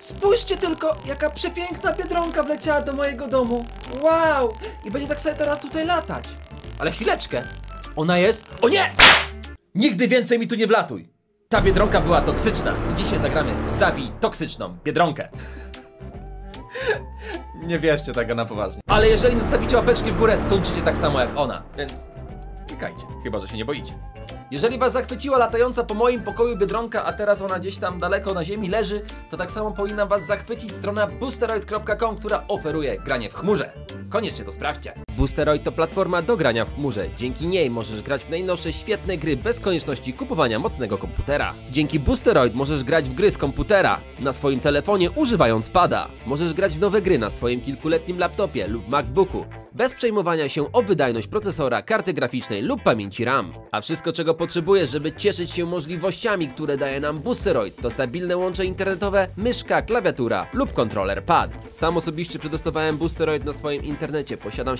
Spójrzcie tylko, jaka przepiękna biedronka wleciała do mojego domu. Wow! I będzie tak sobie teraz tutaj latać. Ale chwileczkę. Ona jest... O nie! Nigdy więcej mi tu nie wlatuj. Ta biedronka była toksyczna. I dzisiaj zagramy w Zabij toksyczną biedronkę. Nie wierzcie tego na poważnie. Ale jeżeli nie zostawicie łapeczki w górę, skończycie tak samo jak ona. Więc klikajcie, chyba że się nie boicie. Jeżeli was zachwyciła latająca po moim pokoju biedronka, a teraz ona gdzieś tam daleko na ziemi leży, to tak samo powinna was zachwycić strona boosteroid.com, która oferuje granie w chmurze. Koniecznie to sprawdźcie. Boosteroid to platforma do grania w chmurze. Dzięki niej możesz grać w najnowsze świetne gry bez konieczności kupowania mocnego komputera. Dzięki Boosteroid możesz grać w gry z komputera na swoim telefonie używając pada. Możesz grać w nowe gry na swoim kilkuletnim laptopie lub MacBooku bez przejmowania się o wydajność procesora, karty graficznej lub pamięci RAM. A wszystko czego potrzebujesz, żeby cieszyć się możliwościami, które daje nam Boosteroid to stabilne łącze internetowe, myszka, klawiatura lub kontroler pad. Sam osobiście przetestowałem Boosteroid na swoim internecie, posiadam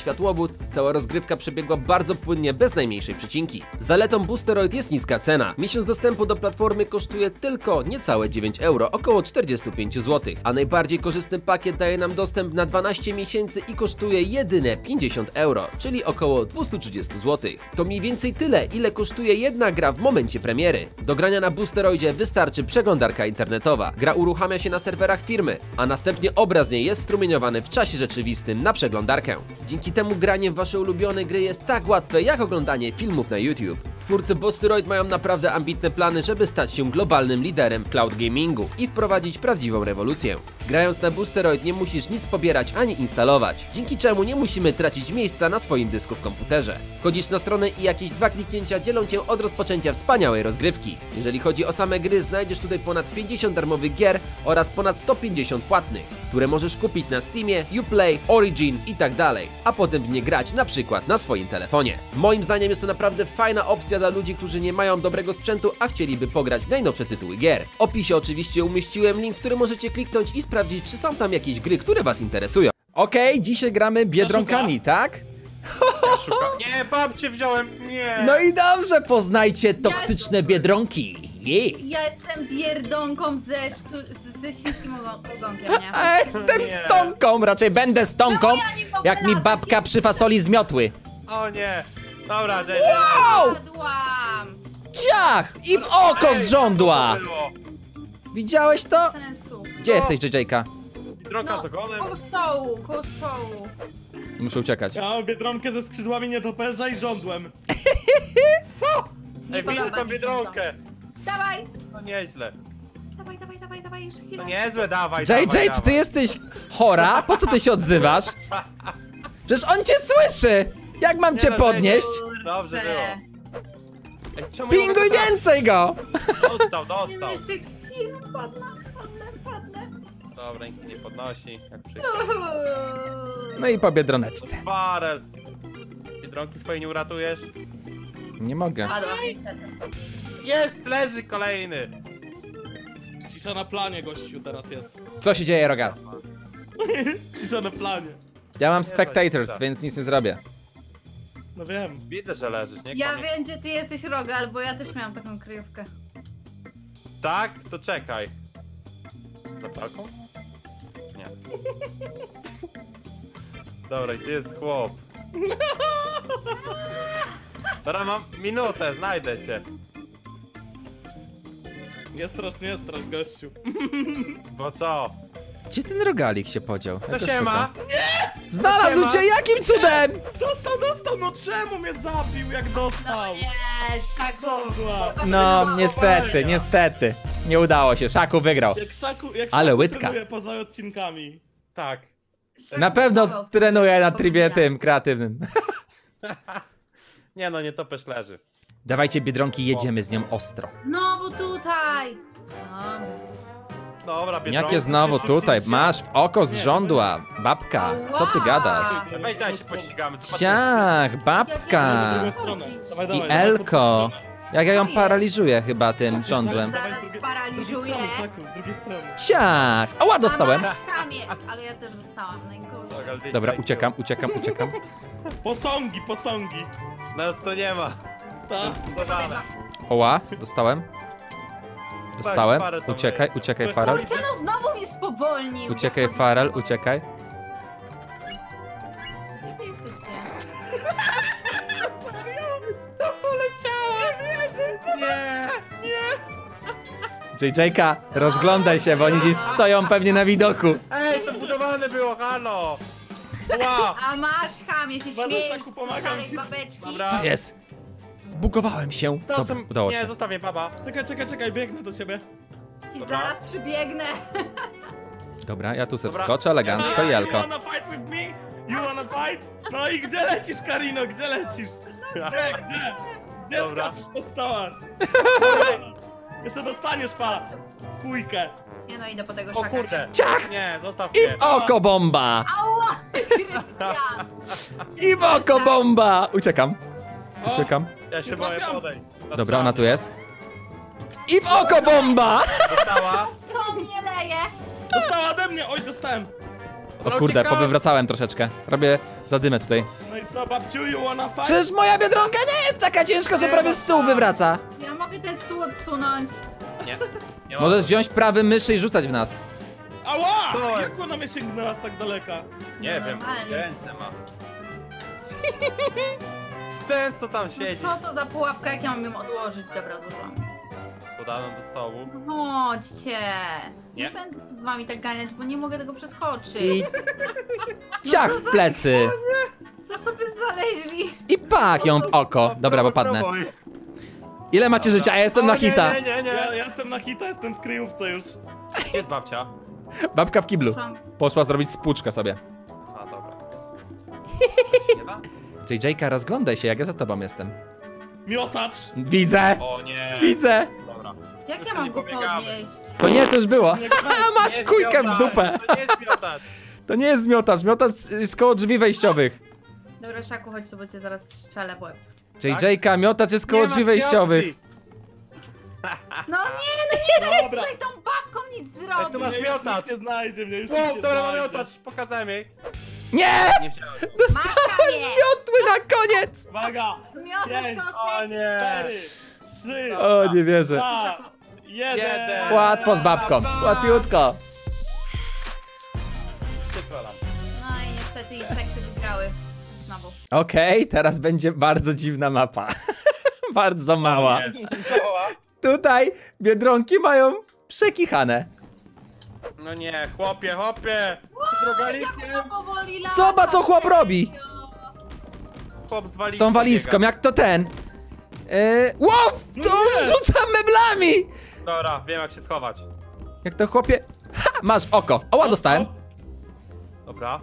cała rozgrywka przebiegła bardzo płynnie, bez najmniejszej przecinki. Zaletą Boosteroid jest niska cena. Miesiąc dostępu do platformy kosztuje tylko niecałe 9 euro, około 45 zł, a najbardziej korzystny pakiet daje nam dostęp na 12 miesięcy i kosztuje jedyne 50 euro, czyli około 230 zł. To mniej więcej tyle, ile kosztuje jedna gra w momencie premiery. Do grania na Boosteroidzie wystarczy przeglądarka internetowa. Gra uruchamia się na serwerach firmy, a następnie obraz niej jest strumieniowany w czasie rzeczywistym na przeglądarkę. Dzięki temu granie w wasze ulubione gry jest tak łatwe jak oglądanie filmów na YouTube. Twórcy Boosteroid mają naprawdę ambitne plany, żeby stać się globalnym liderem cloud gamingu i wprowadzić prawdziwą rewolucję. Grając na Boosteroid nie musisz nic pobierać ani instalować, dzięki czemu nie musimy tracić miejsca na swoim dysku w komputerze. Wchodzisz na stronę i jakieś dwa kliknięcia dzielą cię od rozpoczęcia wspaniałej rozgrywki. Jeżeli chodzi o same gry, znajdziesz tutaj ponad 50 darmowych gier oraz ponad 150 płatnych, które możesz kupić na Steamie, Uplay, Origin i tak a potem w nie grać na przykład na swoim telefonie. Moim zdaniem jest to naprawdę fajna opcja dla ludzi, którzy nie mają dobrego sprzętu, a chcieliby pograć w najnowsze tytuły gier. W opisie oczywiście umieściłem link, w który możecie kliknąć i sprawdzić, czy są tam jakieś gry, które was interesują. Okej, dzisiaj gramy biedronkami, tak? Nie, babcię wziąłem, nie! No i dobrze, poznajcie toksyczne biedronki. Jej. Ja jestem bierdonką ze, sztu- ze świńskim ogon- ogonkiem, nie? A jestem Nie. stonką, raczej będę stonką, No jak mi babka przy fasoli zmiotły. O nie! Dobra, wow! Wow! Ciach! I w oko zrządła! Widziałeś to? Sensu. Gdzie No. jesteś, JJ-ka? Droga No, z ogonem. koło stołu, koło stołu. Muszę uciekać. Ja mam biedronkę ze skrzydłami nietoperza i żądłem. Ej, widzę podoba tą mi się biedronkę! Dawaj, No nieźle. dawaj, dawaj, dawaj, dawaj, jeszcze chwilę. No niezłe, dawaj, dawaj, JJ, czy ty dawaj. jesteś chora? Po co ty się odzywasz? Przecież on cię słyszy! Jak mam cię no, podnieść? Kurczę. Dobrze było. Ej, czemu nie Pinguj mogę trafić? więcej go! Dostał, Nie no, dostał. jeszcze chwilę, padnę, padnę. Dobra, nikt nie podnosi. Jak. No i po biedroneczce. Farel. Biedronki swojej nie uratujesz? Nie mogę. Padła, niestety. Jest, leży kolejny. Cisza na planie, gościu, teraz jest. Co się dzieje, Rogal? Cisza na planie. Ja mam spectators, więc nic nie zrobię. No wiem. Widzę, że leżysz, nie? Ja wiem, gdzie ty jesteś, Rogal, bo ja też miałam taką kryjówkę. Tak? To czekaj. Za pralką? Nie. Dobra, gdzie jest chłop? Dobra, mam minutę, znajdę cię. Nie strasz, nie strasz, gościu. Bo co? Gdzie ten rogalik się podział? No go siema! szukam. Znalazł cię jakim cudem? Dostał, dostał, no czemu mnie zabił, jak dostał? Nie, Szaku. Żądła. No, niestety, niestety. Nie udało się, Szaku wygrał. Jak Szaku, jak Ale Szaku łydka. trenuje poza odcinkami. Tak. Na pewno trenuję na trybie tym kreatywnym. Nie no, nie topesz leży. Dawajcie biedronki, jedziemy z nią ostro. Znowu tutaj. No. Dobra, biedronki. Jakie znowu tutaj? Masz w oko zrządła. Babka, co ty gadasz? Weź daj się pościgamy. Ciach, babka. I Elko. Jak ja ją paraliżuję chyba tym dawaj Zaraz z drugiej- sparaliżuję. Z drugiej strony. Ciach! Ała, dostałem. Kamień, ale ja też dostałam, najgorzej. Dobra, zdjęcie Dobra, uciekam, uciekam, uciekam. Posągi, posągi. Nas tu nie ma. Tak. Oła, dostałem. Dostałem. Uciekaj, uciekaj, Farol. Kurczę, no znowu mi spowolnił. Uciekaj, Farel, uciekaj. JJ-ka, rozglądaj się, bo oni gdzieś stoją pewnie na widoku. Ej, to budowane było, halo! Wow! A masz chamie, się śmiejesz Szaku, z pomagam starej ci. babeczki. Dobra. Co jest? Zbugowałem się. To, Dobra, co... udało Nie, się. zostawię baba. Czekaj, czekaj, czekaj, biegnę do ciebie. Ci Dobra. zaraz przybiegnę. Dobra, ja tu se Dobra. wskoczę elegancko i You Jelko. wanna fight with me? You wanna fight? No i gdzie lecisz, Karino, gdzie lecisz? Gdzie, gdzie? Gdzie Dobra. skaczesz po stołach? Jeszcze dostaniesz, pa! Kujkę. Nie no, idę po tego O szaka. kurde! Ciach! Nie, zostaw I mnie. w oko bomba! Ała! Krystian! I w oko bomba! Uciekam. O, Uciekam. Ja się boję trafiam. podejść. Dobra, ona tu jest. I w oko bomba! Dostała. Co mnie leje? Dostała ode mnie! Oj, dostałem. O kurde, powywracałem troszeczkę. Robię zadymę tutaj. No i co, babciu, you wanna fight? Przecież moja biedronka nie jest taka ciężka, że prawie stół wywraca. Ja mogę ten stół odsunąć. Nie. nie. Możesz wziąć prawy myszy i rzucać w nas. Ała! Co? Jak ona mnie sięgnęła z tak daleka? Nie No wiem, normalnie. ręce ma. Ten, co tam No siedzi. co to za pułapka, jak ja mam ją odłożyć? Dobra, odłożyłam. Podaną do stołu. Chodźcie. Nie Nie. będę się z wami tak ganiać, bo nie mogę tego przeskoczyć. I... Ciach w plecy. Co sobie znaleźli? I pak ją w oko. Dobra, bo padnę. Ile macie życia? Ja jestem na hita. Nie, nie, nie, Ja, nie. ja jestem na hita, jestem w kryjówce już. Gdzie jest babcia? Babka w kiblu. Poszła zrobić spłuczkę sobie. A, dobra. Nie da? JJ-ka, rozglądaj się, jak ja za tobą jestem. Miotacz! Widzę! O nie. Widzę! Jak Już ja się mam nie go pobiegamy. podnieść? To nie, to już było. Masz kujkę w zmiotacz, dupę. To nie jest miotacz. To nie jest miotacz, miotacz z koło drzwi wejściowych. Dobra, Szaku, chodź tu, bo cię zaraz strzelę w łeb. JJ-ka, miotacz jest koło Nie ma drzwi wejściowych. opcji. No nie, no nie daj Dobra. tutaj tą babką nic Ej, tu zrobić! masz Mnie już miotacz. nikt nie znajdzie, mnie już nie dobra, mam znajdzie. miotacz. Pokazałem jej. Nie! Nie wziąłem. Dostałem Masz z kamień. miotły na koniec! Uwaga! Zmiotłem Pięć. O nie. Cztery, trzy, O, nie wierzę. dwa, jeden. Jeden. Łatwo z babką, łatwiutko. No i niestety insekty wygrały. Znowu. Okej, teraz będzie bardzo dziwna mapa. bardzo mała. Czoła. Tutaj biedronki mają przekichane. No nie, chłopie, chłopie. Powoli lata, Zobacz, co chłop robi. Chłop z Z walizką tą walizką, biega. jak to ten. Yy, wow! No To nie. rzuca meblami! Dobra, wiem jak się schować. Jak to chłopie. Ha! Masz w oko. Oła, dostałem. Dobra.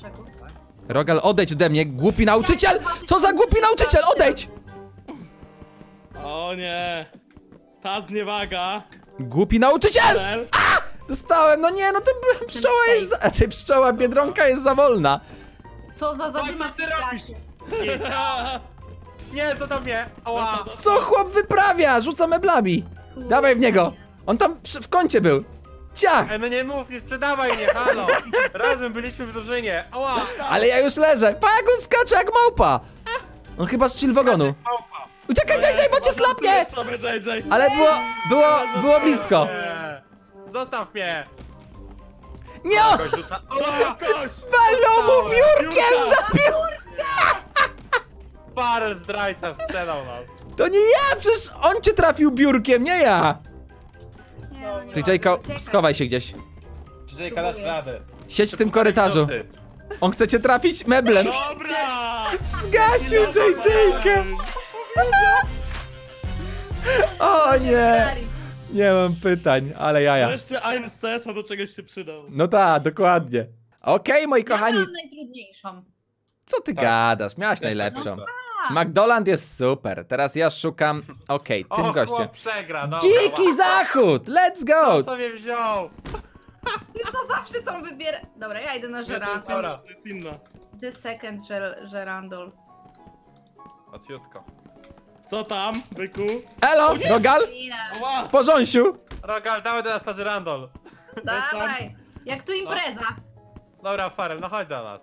Szaku. Rogal, odejdź ode mnie, głupi nauczyciel! Co za głupi nauczyciel, odejdź! O nie. Ta zniewaga. Głupi nauczyciel! Cel. Dostałem, no nie, no to pszczoła jest, za- znaczy pszczoła, biedronka jest za wolna. Co za zadyma w klasie. Nie, co to mnie? Ała. Co chłop wyprawia? Rzuca meblami. Dawaj w niego. On tam przy- w kącie był. Ciach! Ej, no nie mów, nie sprzedawaj mnie, halo. Razem byliśmy w drużynie. Ała. Ale ja już leżę. Pa, jak on skacze jak małpa. On chyba z chill wagonu. Małpa. Uciekaj, JJ, bo cię slapnie! JJ. Ale było, było, było blisko. Nie. Zostaw mnie. Nie! Kogoś rzuca. Ała. Koś! Walnął mu biurkiem, zabił! Zdrajca sprzedał nas. To nie ja, przecież on cię trafił biurkiem, nie ja. Nie, no nie JJ, schowaj się gdzieś. Czy dasz radę? Siedź w tym korytarzu. On chce cię trafić meblem. Dobra! Zgasił JJ-kę. O nie. Nie mam pytań, ale jaja. Wreszcie I'm z CS-a do czegoś się przydał. No tak, dokładnie. Okej, moi kochani, Ja mam najtrudniejszą. Co ty Tak. gadasz? Miałaś najlepszą. McDonald jest super. Teraz ja szukam. Okej, tym O, gościem. chłop przegra, dobra. Dziki zachód! Let's Co go! sobie wziął? Ja to zawsze tą wybierę. Dobra, ja idę na Nie, to jest żerandol. Dobra. To jest inna. The second żer- żerandol. Łatwiutko. Co tam, byku? Elo, Rogal? W porządsiu? Rogal, dawaj do nas na żyrandol. Dawaj. Jak tu impreza. Dobra, Farel, no chodź do nas.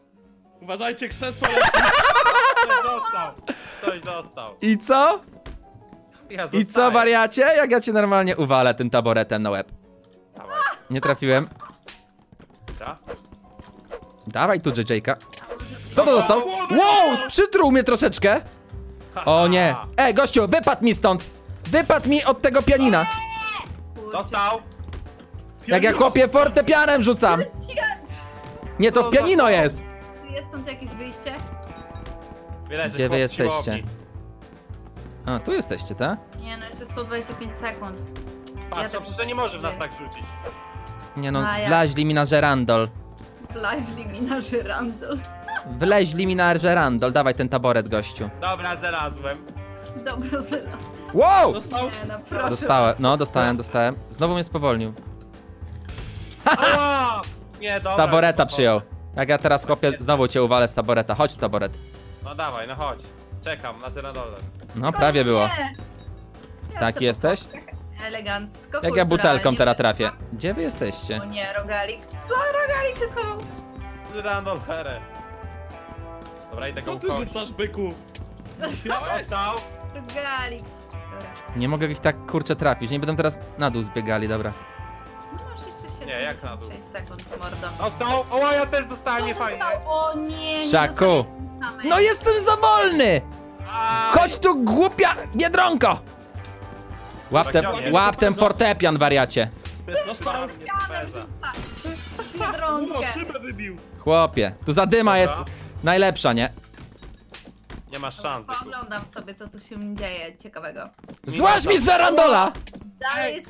Uważajcie, krzesło Ktoś dostał. Ktoś dostał. I co? Ja I co, wariacie? Jak ja cię normalnie uwalę tym taboretem na łeb. Dawaj, Nie trafiłem. dobra. Dawaj tu, JJ-ka. Kto to dostał? Wow! Przytruł mnie troszeczkę. O nie. E, gościu, wypadł mi stąd. Wypadł mi od tego pianina. Dostał! Jak ja chłopie fortepianem rzucam. Nie, to pianino jest. Tu Jest stąd jakieś wyjście? Wyleży Gdzie wy chłop jesteście? siłowni. A, tu jesteście, tak? Nie no, jeszcze 125 sekund. Patrz, Ja to to- przecież nie może w nas tak rzucić. Nie no, A ja- wleźli mi na żerandol. Plaźli mi na żyrandol. Wleźli mi na żerandol. Dawaj ten taboret, gościu. Dobra, znalazłem. Dobra, zyla. Wow! Dostał? Nie no, proszę. Dostałem, no dostałem, dostałem. Znowu mnie spowolnił. Ała! Nie, Z dobra. taboreta spoko. przyjął. Jak ja teraz chłopie znowu cię uwalę z taboreta. Chodź tu taboret. No dawaj, no chodź. Czekam na żeradole. No prawie było. Ja Taki sobie jesteś? Elegancko, Jak ja butelką teraz trafię. Gdzie wy jesteście? O nie, rogalik. Co? Rogalik się schował. Żeradolere. Dobra, idę go Co ty rzucasz, byku? Dostał! Rogalik. Dobra. Nie mogę ich tak kurczę trafić. Nie będą teraz na dół zbiegali, dobra. Nie, jak na dół? 76 sekund, mordo. Dostał! O, ja też dostałem, nie fajnie. został? O nie, nie Szaku. No jestem za wolny! Aj! Chodź tu, głupia biedronko! Łap, te, łap ten fortepian, wariacie. Biedronkę. szybę wybił. Chłopie, tu zadyma jest najlepsza, nie? Nie masz szans, byku. Oglądam sobie, co tu się dzieje ciekawego. Złaź mi z żerandola! Dalej jest.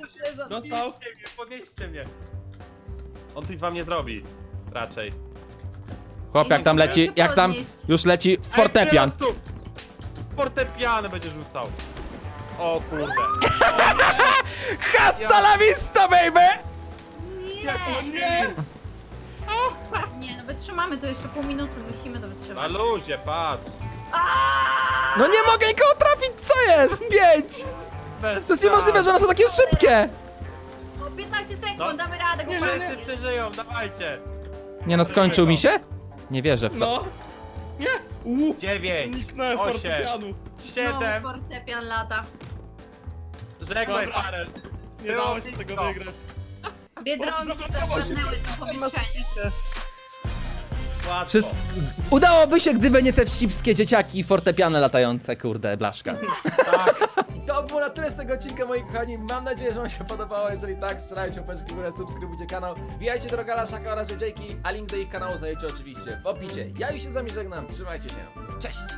Dostał? Podnieście mnie, podnieście mnie. On nic wam nie zrobi. Raczej. Chłop, jak tam leci, jak tam już leci fortepian. Ej, tu. Fortepiany będzie rzucał. O kurde. Hasta la vista, baby! Nie, Nie! nie, no wytrzymamy to jeszcze pół minuty, musimy to Na wytrzymać. luzie, patrz. No nie mogę nikogo trafić, co jest? Pięć! To jest niemożliwe, że one są takie szybkie! O 15 sekund, No. damy radę, Nie, chłopaki. Wszyscy przeżyją, dawajcie. Nie no, skończył mi się? Nie wierzę w to. No. Nie! Uuu. Dziewięć, Niknąłem osiem, fortepianu. Znowu siedem. fortepian lata. Żegnaj, Dobra. Farel. Nie Było dało się blisko. tego wygrać. Biedronki zawładnęły to pomieszczenie. Łatwo. Wszystko... Udałoby się, gdyby nie te wścibskie dzieciaki i fortepiany latające, kurde, blaszka. I to było na tyle z tego odcinka, moi kochani. Mam nadzieję, że wam się podobało. Jeżeli tak, strzelajcie łapeczki w górę, subskrybujcie kanał. Wbijajcie do Rogala, Szaka oraz JJki, a link do ich kanału znajdziecie oczywiście w opisie. Ja już się z wami żegnam, trzymajcie się. Cześć!